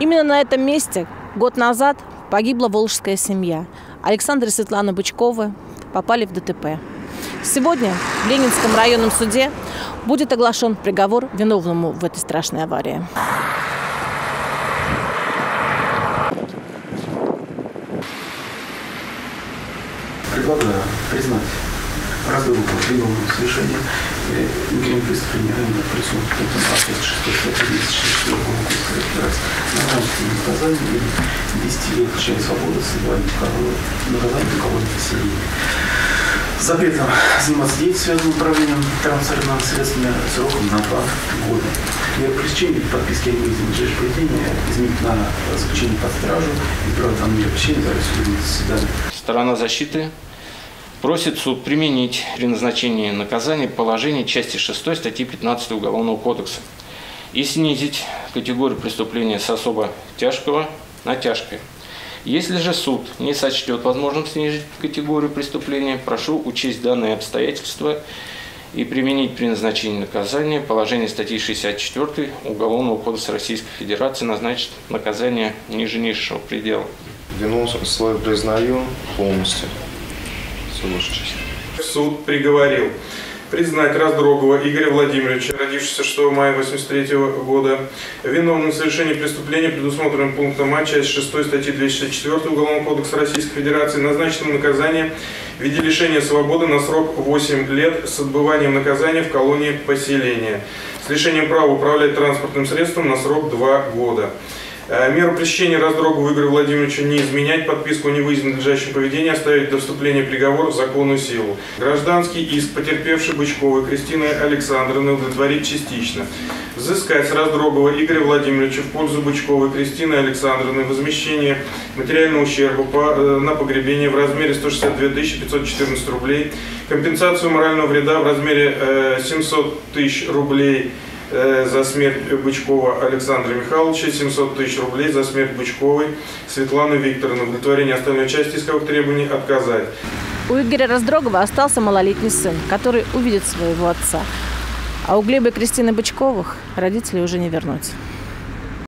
Именно на этом месте год назад погибла волжская семья. Александр и Светлана Бычковы попали в ДТП. Сегодня в Ленинском районном суде будет оглашен приговор виновному в этой страшной аварии. Предлагаю признать разговор виновным совершения присутствует пунктом 26 статьи 264 Уголовного Федерации на наказание или 10 лет лишения свободы с наказанием уголовного поселения. Запретом заниматься деятельностью, управлением транспортными средствами сроком на 2 года. Мера пресечения подписки о ближайшее поведение изменить на заключение под стражу и право там меры пресечения за судебное. Сторона защиты просит суд применить при назначении наказания положение части 6 статьи 15 Уголовного кодекса и снизить категорию преступления с особо тяжкого на тяжкое. Если же суд не сочтет возможным снизить категорию преступления, прошу учесть данные обстоятельства и применить при назначении наказания положение статьи 64 Уголовного кодекса Российской Федерации назначить наказание ниже низшего предела. Вину свою признаю полностью. Все. Суд приговорил признать Раздрогова Игоря Владимировича, родившегося 6 мая 1983 года, виновным в совершении преступления, предусмотренным пунктом А, часть 6 статьи 264 Уголовного кодекса Российской Федерации, назначенным наказание в виде лишения свободы на срок 8 лет с отбыванием наказания в колонии поселения, с лишением права управлять транспортным средством на срок 2 года. Э, меру пресечения Раздрогову Игорю Владимировичу не изменять подписку о невыезде надлежащем поведении, оставить до вступления приговора в законную силу. Гражданский иск потерпевшей Бычковой Кристины Александровны удовлетворить частично. Взыскать с Раздрогова Игоря Владимировича в пользу Бычковой Кристины Александровны возмещение материального ущерба по, э, на погребение в размере 162 514 рублей, компенсацию морального вреда в размере э, 700 тысяч рублей – Э, за смерть Бычкова Александра Михайловича, 700 тысяч рублей за смерть Бычковой Светланы Викторовны. Удовлетворение остальной части исковых требований отказать. У Игоря Раздрогова остался малолетний сын, который увидит своего отца. А у Глеба и Кристины Бычковых родителей уже не вернуть.